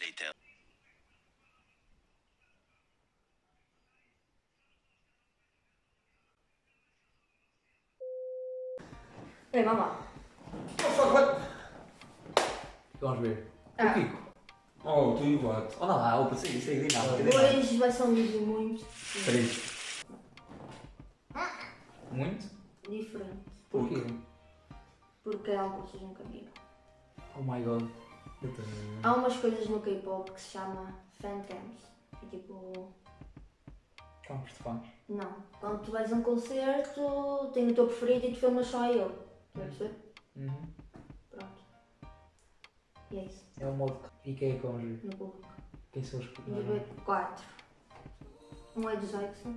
later. Ei, mamá. Vamos ver. Ah. O Kiko. Oh, tu e o Watt. Olha lá, opa, sim, isso aí, dinâmica. Hoje vai ser um vídeo muito Três. Muito? diferente. Porquê? Porque é algo que vocês nunca viram. Oh my god. Há umas coisas no K-pop que se chama fancams. É tipo. Campos de fãs. Não. Quando tu vais a um concerto, tem o teu preferido e tu filmas só ele. Estás a perceber? Uhum. Pronto. E é isso. É o modo que... E quem é que ver? No público. Quem são os ver quatro. Um é do Jackson.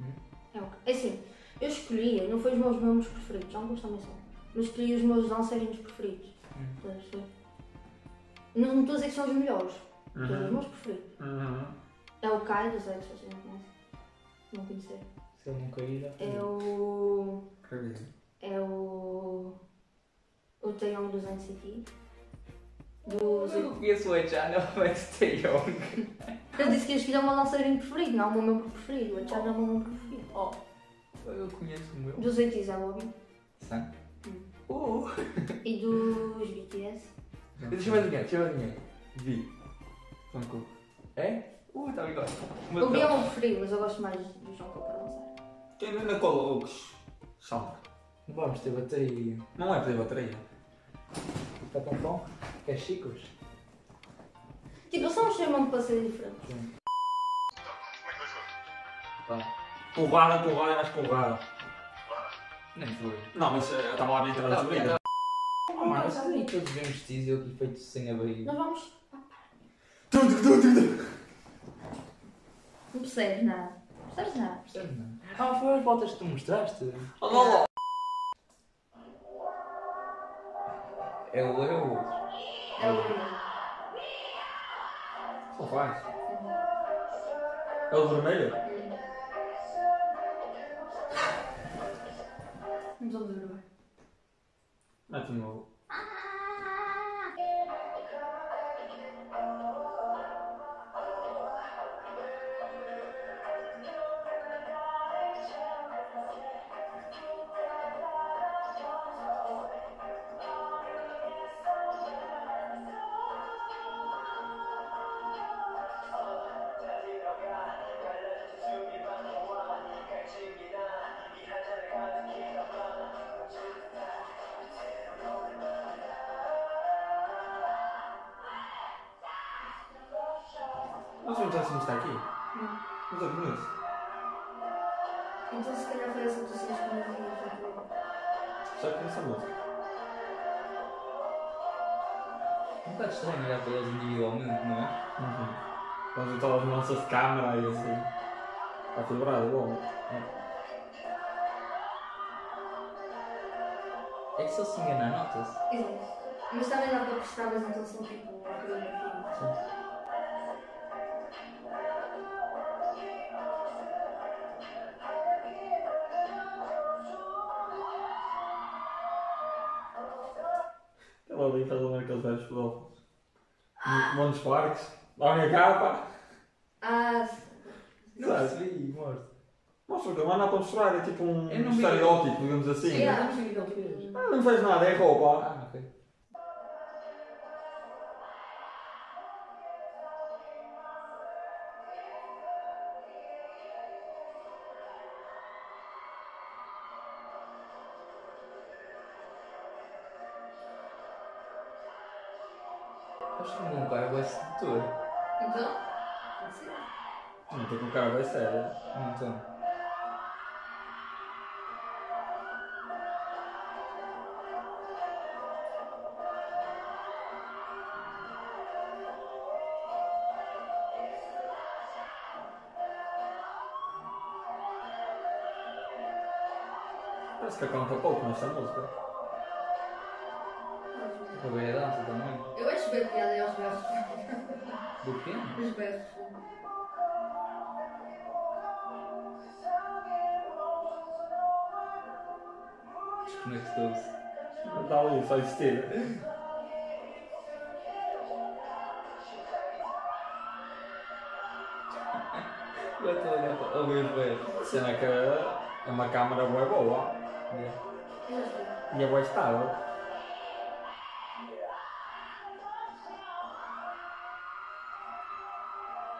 Hum? É o que. É assim, eu escolhi, não foi os meus membros preferidos, alguns também são. Mas escolhi os meus dançarinos preferidos. Hum. Estás a perceber? Não não estou a dizer que são os melhores. A dizer os meus preferidos. Uhum. É o Kai do Jackson, vocês não conhecem. Não conhecer. Se ele nunca ir... É o. É o. O Taeyong dos NCT. Dos. Eu não conheço o Echan, ele vai ter Young. Eu disse que ia escolher o meu dançarino preferido, não o meu membro preferido. O Chan é o meu membro preferido. Oh, eu conheço o meu. Dos 80s é o? Hum. Oh! E dos BTS. Deixa eu ver dinheiro, deixa eu ver dinheiro. Vi. Jungkook. É? Uh, está igual. O Bi é o meu preferido, mas eu gosto mais do Jungkook para dançar. Quem ainda colou os São. Vamos ter bateria. Não é pedir bateria. Está com fome? Quer chicos? Tipo, são extremamente para ser diferentes. Pá. Porrada, porrada é mais porrada. Nem foi. Não, mas eh, eu estava lá dentro da subida. Oh, mano, sabe aí todos bem vestidos e eu aqui feito sem a barriga? Nós vamos. Tum, tum, tum, tum, tum. Não percebes nada. Não percebes nada. Percebes, não? Ah, foi as voltas que tu mostraste. Olha lá. É o é o outro. É o. Só faz. É o vermelho? Não estou a ver. Mete o Quando eu estava as mudanças de câmera e assim. Está fibrado, bom. É que se ele se enganar, nota-se. Exato. Mas também dá para prestar mais atenção tipo à coreografia. Ela ali faz uma daqueles velhos pedófilos. Montes Parques. Dá a minha capa. Ah, Não percebi, morto. Mostra o anda para mostrar. É tipo um Eu não vi. estereótipo, digamos assim. Sim, não sei o que ele fez. Ah, não faz nada, é roupa. Ah, ok. Acho que o meu pai vai sedutor. Então? Pode ser. Não estou com cara bem séria. Então. Parece que canta pouco nesta música. como é que estamos? Dá um, faz esteira. Estou a olhar para o livro. Cena que é, é uma câmara boa boa. E é boa estável.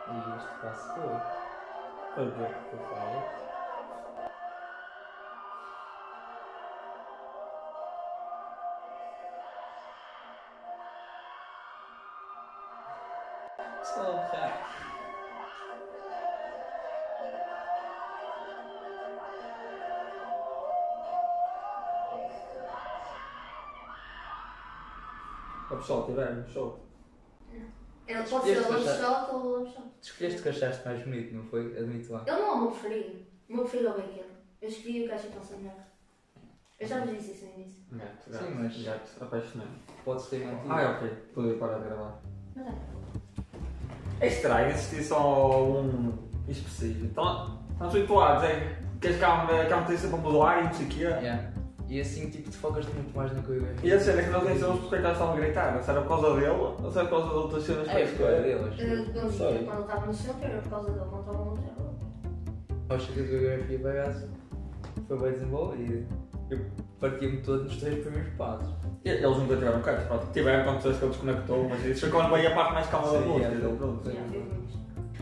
E isto passou. Olha o que eu falo. Pessoa tiver, show. Ele pode ser o Love já- Shot ou o Love Shot. Escolheste o que achaste mais bonito, não foi? Admito lá. Ele não é o meu preferido. O meu preferido é o Bacon. Eu escolhi o Caixa Calça Melhor. Eu já vos disse isso no início. Gato, Sim, mas- gato, apaixonante. Pode-se ter mantido. Ah, é ok, podia parar de gravar. Mas é. É estranho existir só um específico. Estão estão habituados, é que as câmeras câmera têm sempre a mudar e não sei o quê. Yeah. E assim, tipo, te focas muito mais na coreografia. E a cena é que nós nem sabemos porque é que eles estavam a gritar. Se era por causa dele ou se era por causa de outras cenas É, por causa dele, acho. Eu não Sei. dizia quando ele estava no centro era por causa dele, quando estava no outro. Acho que a coreografia por acaso foi bem desenvolvida. Eu partia-me todo nos três primeiros passos. E Eles nunca tiveram catos, pronto. Tiveram quando pessoas que ele desconectou, mas isso foi quando veio a parte mais calma da música. é. muitos.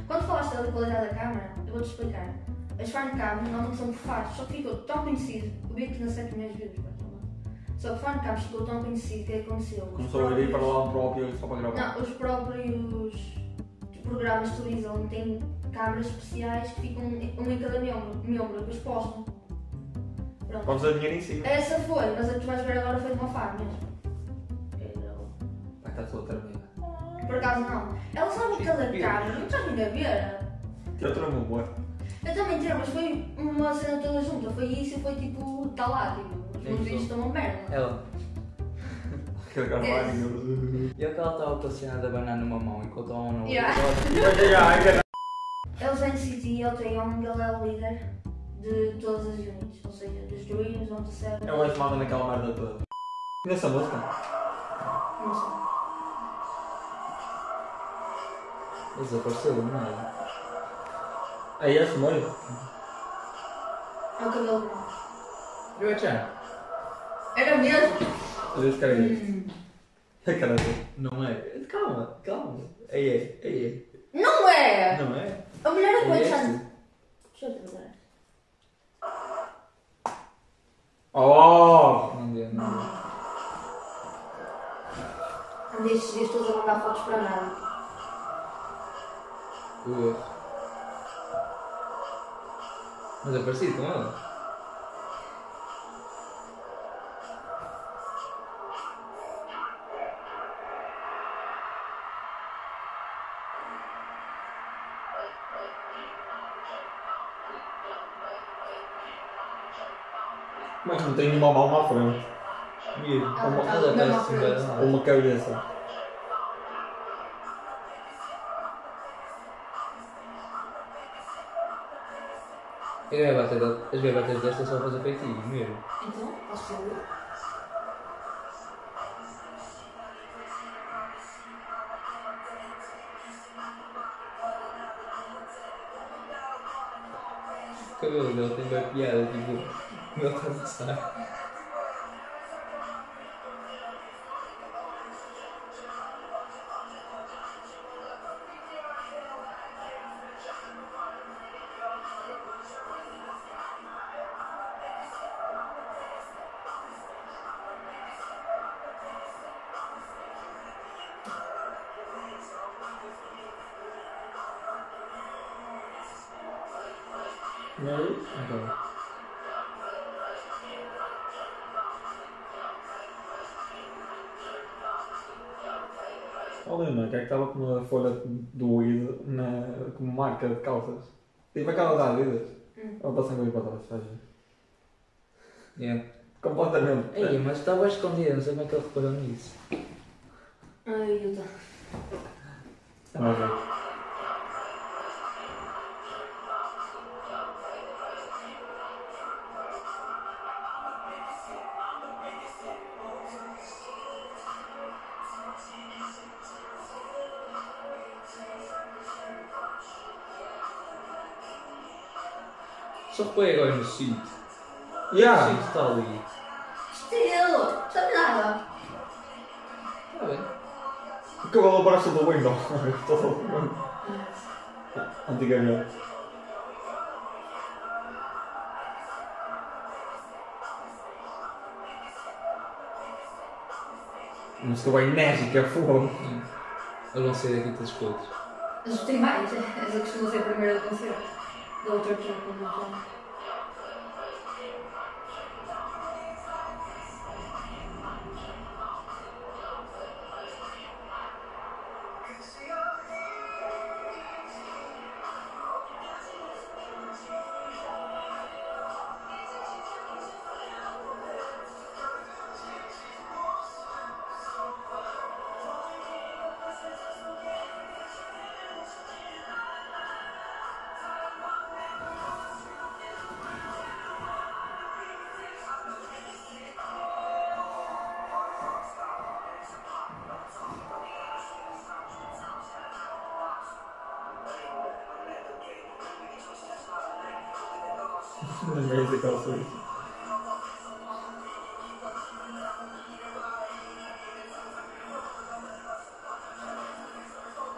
Quando falaste da qualidade da câmara, eu vou-te explicar. As fancamas normalmente são porfados, só que ficou tão conhecido, eu vi que nas 7 primeiras bom. Só que fancamas ficou tão conhecido que aconteceu. Começou a ir para próprios- lá um próprio só para gravar. Não, os próprios programas de televisão têm câmaras especiais que ficam um em cada membro, membro depois postam. Pronto. Vamos dar dinheiro em cima. Essa foi, mas a que tu vais ver agora foi de uma farm mesmo. Vai estar toda terminada. Por acaso não. Ela sabe cada câmara, não estás ainda a ver? Tem outra memória. Eu também tenho, mas foi uma cena toda junta. Foi isso e foi tipo, está lá, tipo, os meus Sim, estão uma merda. Ela. Aquele carvalho. E aquela estava com a banana numa mão enquanto a mão na outra. Yeah. Eles em City, ele tem um, ele é o líder de todas as units, ou seja, dos Dreams, to Seven. Eu acho mal naquela merda toda. Nessa música? Não sei. Ele desapareceu do nada. É esse mesmo? É o cabelo branco. Eu já. Era mesmo? Que era isso. Hum. É cara dele. Não é? Calma, calma. Aí é, aí Não é. é! Não é? A mulher é com É esse. Deixa eu te ver. Oh! Não deu, não deu. Andei estes dias todos a mandar fotos para nada. Ui. Mas é parecido com ela. Mas não tem nenhuma mão à frente. Mesmo. Ah, tá, frente. uma- Ou uma cabeça. As gaivotas dela- As gaivotas destas só fazem feitiço, mesmo. Então, posso eu? O cabelo dele tem bem piada, tipo, ele está a dançar. E aí? Então, Olha, não, que é que estava com uma folha do weed na, como marca de calças. Tipo aquela da Adidas. Hum. Ela passa com para trás, estás a ver? yeah. Completamente. Ei, mas estava escondida, não sei como é que ele reparou nisso. Ai, Yuta. Vamos ver. Só reparei agora no cinto. O Yeah. cinto está ali. Estilo! Não sabe nada. Está bem. O cabelo parece do Windows. Antigamente. Música bem enérgica, fogo. Eu não sei daqui das coisas. Mas gostei mais. Essa costuma ser a primeira do concerto. Da outra que já coisa.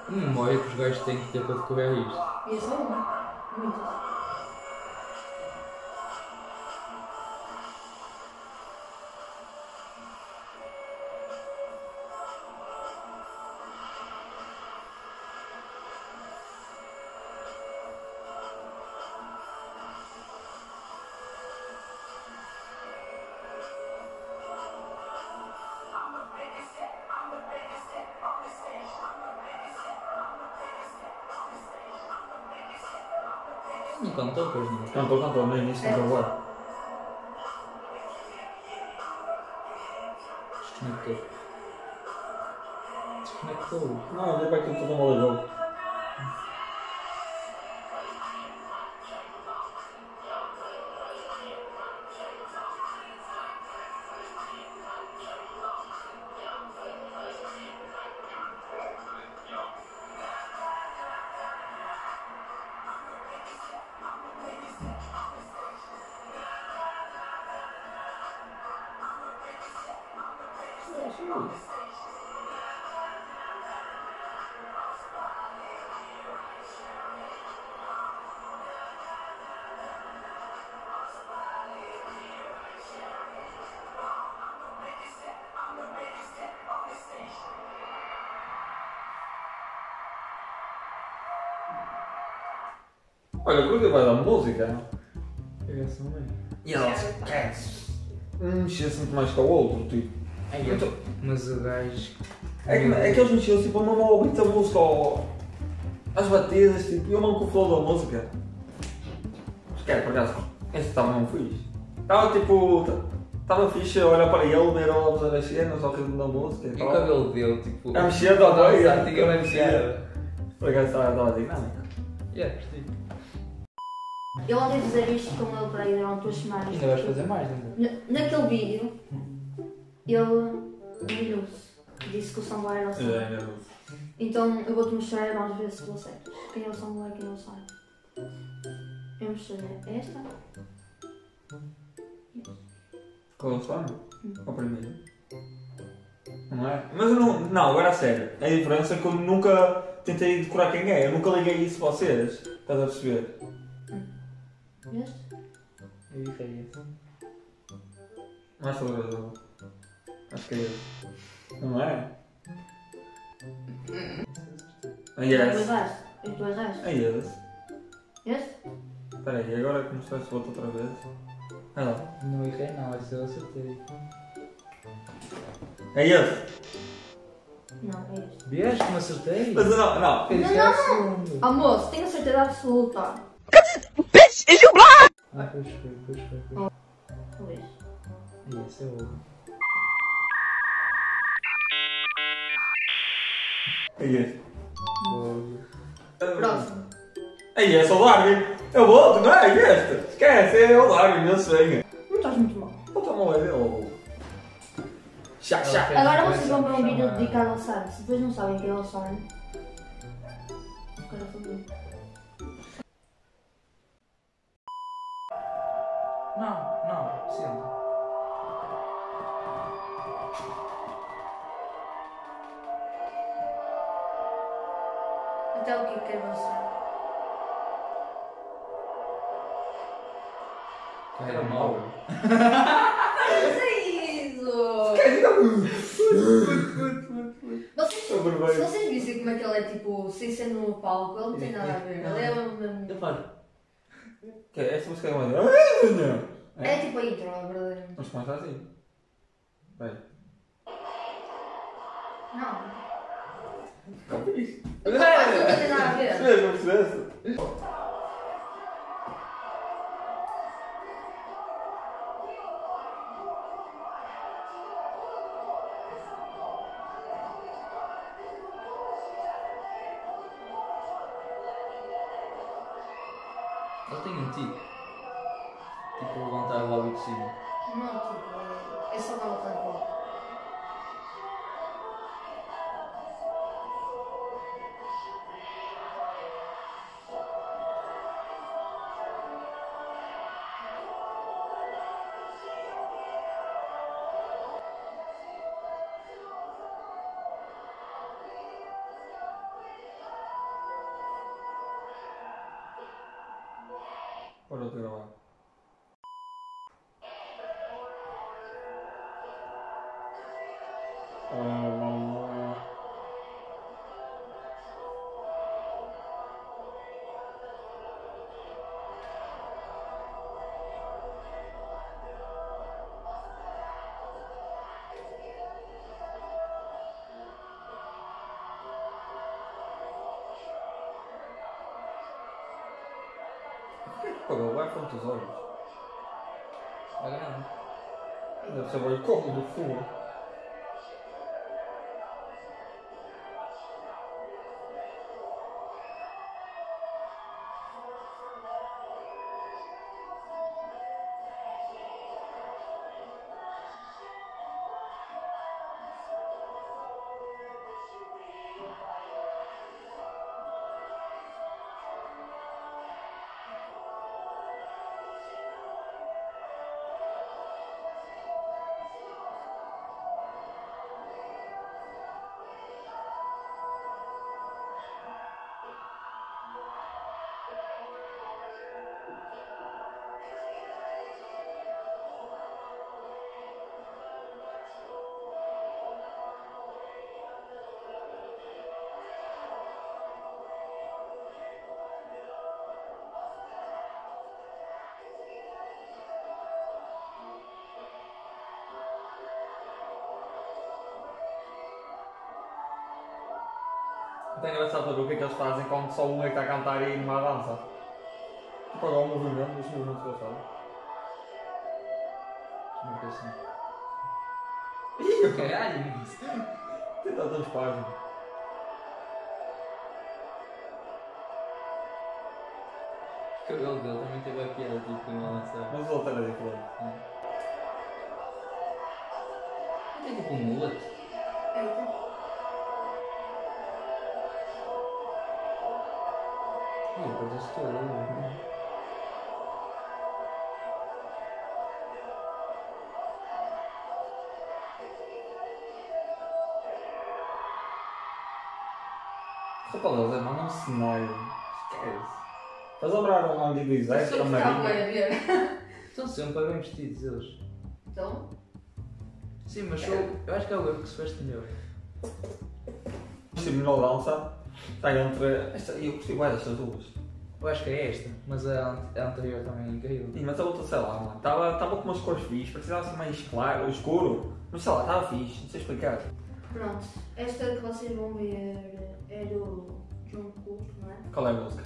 Uma memória que os gajos têm que ter para decorar isto. E é só uma. Muitas. Cantor, pois não. Cantor, cantor, no início cantou agora. Desconectou. Desconectou. Não, deu para aquilo tudo mal ligou. Olha, curti vai da música. Pega essa mãe. E ela esquece. Um mexia-se muito mais que o outro, tipo. Então, Mas o gajo. é, que, é que eles mexiam tipo, eu não ouvi a música ou as batidas, tipo, e eu não com o flow da música. Esquece, por acaso, este estava não fixe. Estava tipo. Estava fixe a olhar para ele, ver ovos a das cenas, ao ritmo da música e E o cabelo dele, tipo. A mexer também, Nossa, a antigamente mexer. era. Por acaso estava, dinâmico. Yeah, gostei. Eu ontem fazer isto com ele para aí durante duas semanas. Ainda vais fazer mais, não é? Na- Naquele vídeo, ele humilhou-se. Disse que o Samuel era o Samuel. É, meu Então eu vou-te mostrar vamos ver se tu acertas. Quem é o Samuel e quem não sabe. Eu mostrei esta. Qual é o sonho? Hum. O primeiro. Não é? Mas eu não. Não, agora a sério. A diferença é que eu nunca tentei decorar quem é. Eu nunca liguei isso a vocês. Estás a perceber? Este? Eu é esse. Mais sobre o. Acho que é esse. Não é? É Tu esse. erraste. E tu erraste. É esse. Este? Espera aí, agora que mostraste o outro outra vez. Olha lá. Não errei, não, esse eu acertei. É esse. Não, é este. Vieste que me acertei? Mas não, não. Porque isto é o segundo. Almoço, tenho a certeza absoluta. Ah, pois foi, pois foi. Pois. Talvez. foi. E esse é o. É Próximo. É esse, é o Darwin. É o outro, não é? Este. Esquece, é o Darwin, eu sei. Não estás muito mal. Outra mão é dele. Chá, chá. Agora vocês vão ver um vídeo dedicado ao Sarne. Se depois não sabem quem é o Sarne. Agora vou Até o que quer mostrar? Era mau. É! Vocês, se vocês vissem como é que ele é tipo, sem ser no palco, ele não tem nada a ver. Ele é um. Falo. Que é esta música é uma. É tipo a intro, a verdadeira. Mas começa assim. Bem. Não. É? O que ele faz não tem nada a ver. Não percebeste? Ele tem um tique. Tipo, levantar logo de cima. Não, tipo, é só dar uma tanto. Pagou bem frente os olhos. É grande. Deve ser bem cômodo, fumo. Até engraçado para ver o que é que eles fazem quando só um é que está a cantar e não avança. Tipo agora o movimento, os movimentos que eles fazem. Como é que é assim? Caralho. Tem tantas páginas. O cabelo dele também teve a piada, tipo, amigo do Só exército, que a ver. Estão sempre bem vestidos eles. Então, Sim, mas sou, eu acho que é o eu que se veste melhor. Este menor dança está entre. Esta, eu gostei bem destas duas. Eu acho que é esta, mas a, a anterior também é incrível. Sim, mas a outra, sei lá, mano. Estava estava com umas cores fixas, precisava ser mais claro, escuro. Mas sei lá, estava fixe, não sei explicar. pronto. Esta que vocês vão ver é do Jungkook, não é? Qual é a música?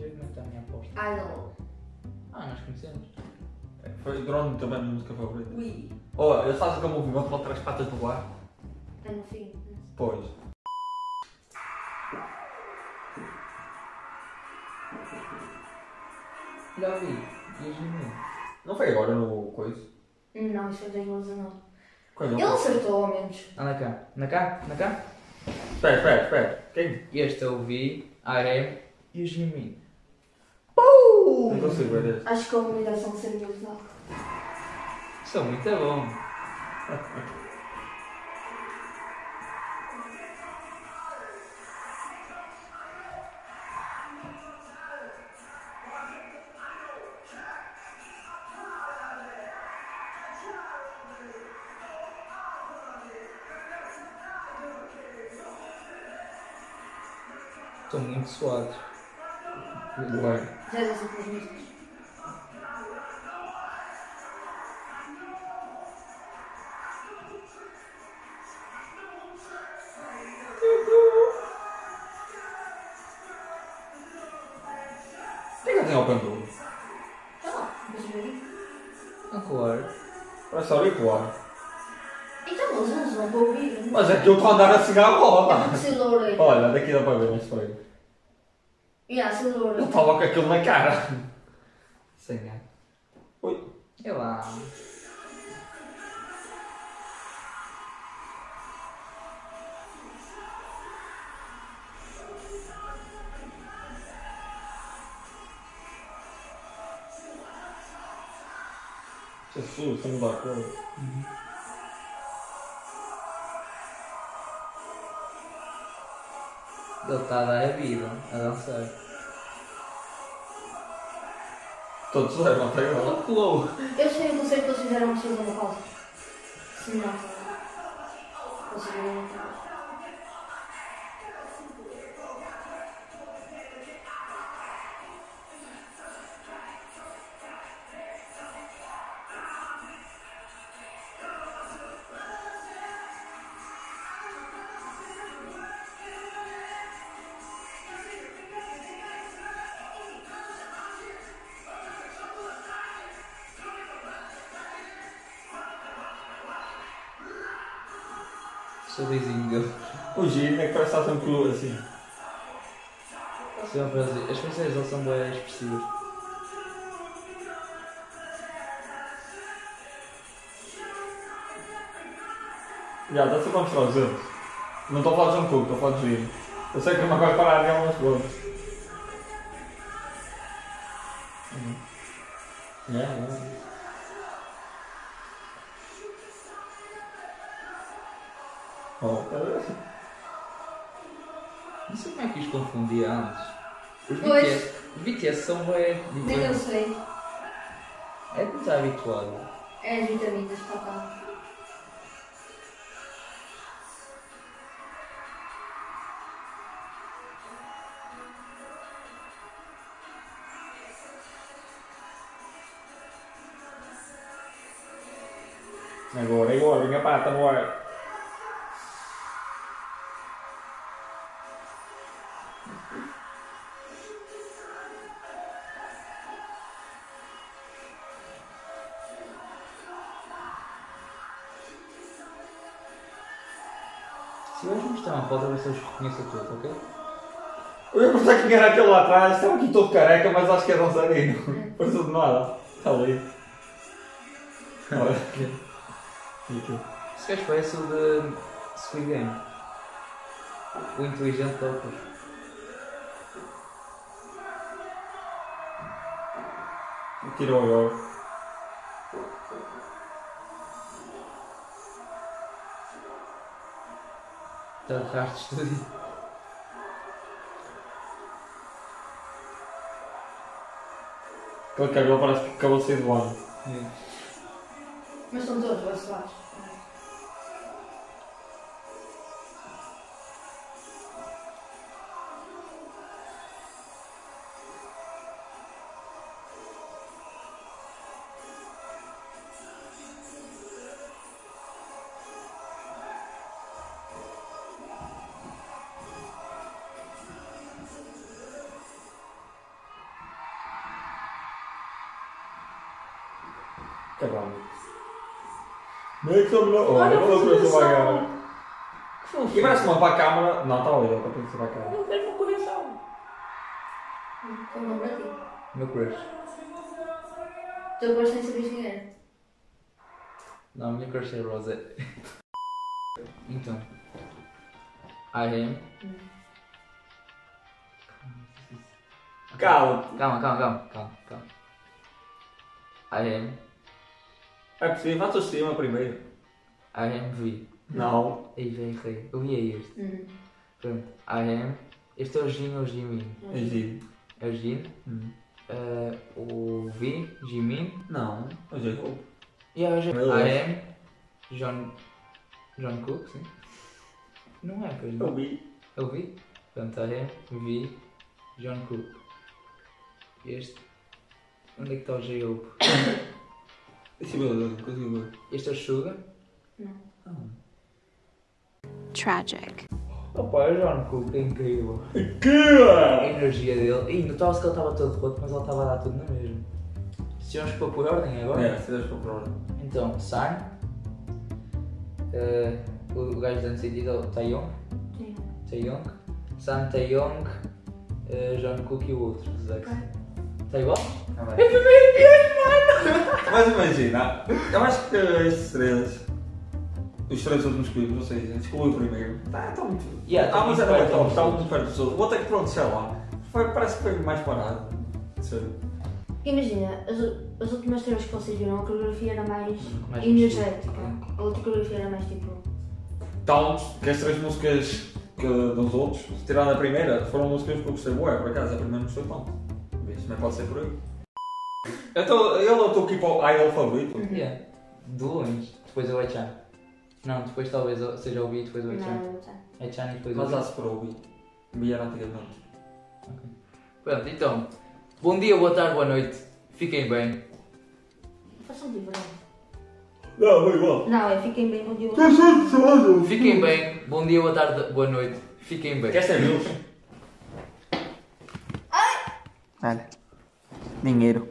Eu ver como é que está a minha aposta. Idol. Ah, nós conhecemos. Foi Drone também a minha música favorita. Ui. Oh, eles fazem aquele movimento para trás patas no ar. É no fim. Pois. Já vi. E a Jimmy? Não foi agora no coisa? Não, isso foi 2019. Coisa Ele acertou, ao menos. Anda cá. Anda cá. Anda cá. Espera, espera, espera. Quem? Este eu vi. RM e o Jimmy. Uh! Não consigo ver. Acho que a humilhação seria usada. São muito bom. Estão muito suados. É. Por que tem ao? Ah, mas bem. A claro. Parece auricular. Então, eles usam para ouvir. Mas é que eu estou a andar à bola, É. Olha, daqui dá para ver, mas foi. Estava com aquilo na cara. Sem ar. Ui. É lá. Jesus, está mudar a cor. Ele está a dar a vida, a dançar. Todos levam até agora. Colou. Eu sei o conceito que eles fizeram uma pausa. Sim, não. Sorrisinho dele. O giro é que parece estar assim. Sempre assim. As princesas deles são bem expressivas. Já, sempre a mostrar os dedos. Não estou a falar de um pouco, estou a falar de giro. Eu sei que não vai parar nele, mas pronto. É, é. Os Pois. BTS, os BTS são bem Nem eu sei. É que não está habituado. É as vitaminas para cá. Agora, agora, minha pata no mostrar uma foto, vai ver se eu os reconheço a todos, ok? Eu ia perguntar quem era aquele lá atrás, estava aqui todo careca, mas acho que é dançarino. Pareceu de nada. Está ali. Olha. E aqui. Esse gajo parece o de Squid Game. O inteligente da ópera. Tirou agora. Está rastros de estúdio. Aquele cabelo parece que acabou de sair do ano. Mas são todos vacilados. Cavalo. Make some noise. Olha, Olha, olha o preço correção. vai câmera. E parece uma para a câmara. Não, está ali, está para a câmara. Não fez uma correção. Como não para ti. Meu crush. Tu depois sem saber quem é. Não, minha crush é Rosa. Então. I am. Cala-te. Calma, calma, calma, calma, calma. I am, É possível, faz o sistema primeiro. I am V. Não. Aí vem rei. O V é este. Uhum. Pronto. I am. Este é o Jin ou o Jimin? É giro. É o Jin. Hum. Uh, o V, Jimin. Não. É o. E é o Jin. Deus. am. John. John Cook, sim. Não é, pois Eu não. vi. É o V? Pronto, I am. V. John Cook. Este. Onde é que está o J-Hope? Este é o Suga. Não. Tragic. Opa, é o John Cook, é incrível. Que? A energia dele. Ih, notava-se que ele estava todo roto, mas ele estava a dar tudo na mesma. Se que pôr por ordem agora. É, se deres para provar. Então, Sarn. eh, o, o gajo da é o Taeyong. Sim. Taeyong. San Taeyong. eh, John Cook e o outro. Zack. Está igual? Tá bem. Mas imagina, eu acho que estes três, os três últimos clipes, ou seja, exclui o primeiro. Tá, tá muito. Yeah, ah, mas tá era muito bem perto top, dos estava outros. muito perto dos outros. O outro é que pronto, sei lá. Foi, parece que foi mais parado. Sério. Imagina, as, as últimas três que vocês viram, a coreografia era mais, Mais energética. A outra coreografia era mais tipo. Tal que as três músicas que, dos outros, tirando a primeira, foram músicas que eu gostei bué, por acaso a primeira não gostei tanto. Isso também pode ser por aí. Então, ele é o teu tipo idol favorito? Yeah. De longe. Depois é o Aichan. Não, depois talvez o- seja o B e depois o Aichan. Não, não sei. Aichan e depois o Mas B. já se por ouvir. Vieram antigamente. Pronto, então. Bom dia, boa tarde, boa noite. Fiquem bem. Façam diferente. Não, foi igual. Não, é fiquem bem com o dia. Fiquem bem. Bom dia, boa tarde, boa noite. Fiquem bem. Quer ser meus? Olha. Dinheiro.